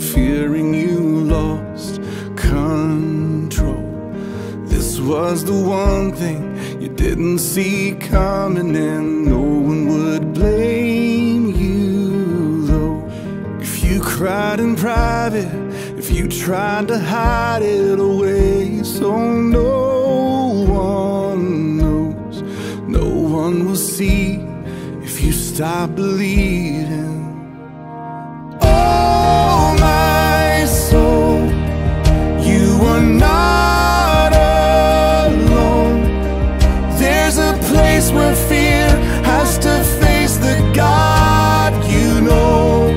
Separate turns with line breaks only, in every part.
fearing you lost control. This was the one thing you didn't see coming, and no one would blame you, though. If you cried in private, if you tried to hide it away, so no one knows, no one will see if you stop believing. A place where fear has to face the God you know.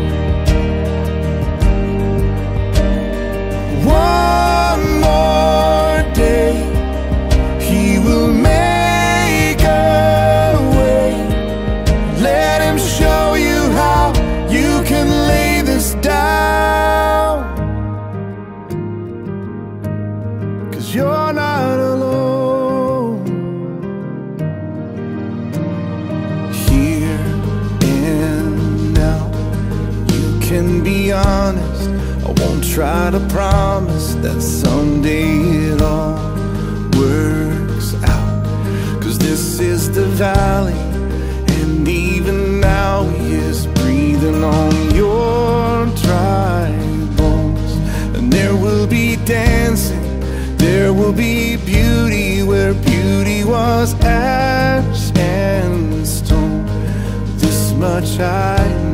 One more day, He will make a way. Let Him show you how you can lay this down. Cause you're not be honest. I won't try to promise that someday it all works out. Cause this is the valley, and even now He is breathing on your dry bones. And there will be dancing, there will be beauty where beauty was ash and stone. This much I know.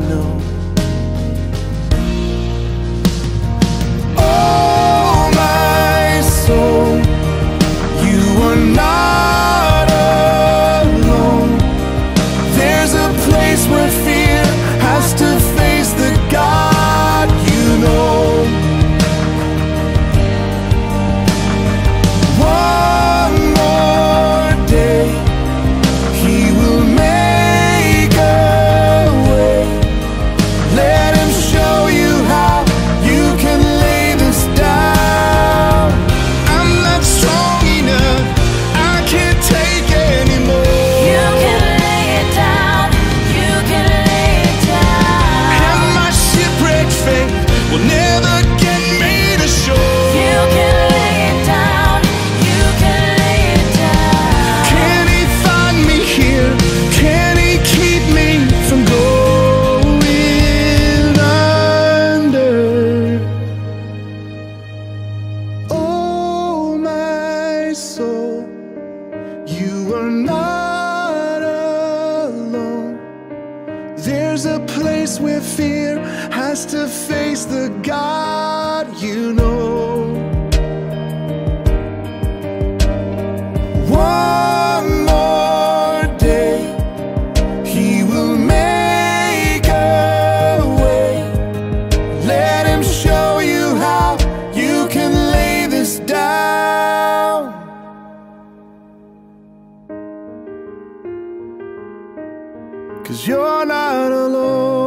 There's a place where fear has to face the God you know. One more day, He will make Cause you're not alone.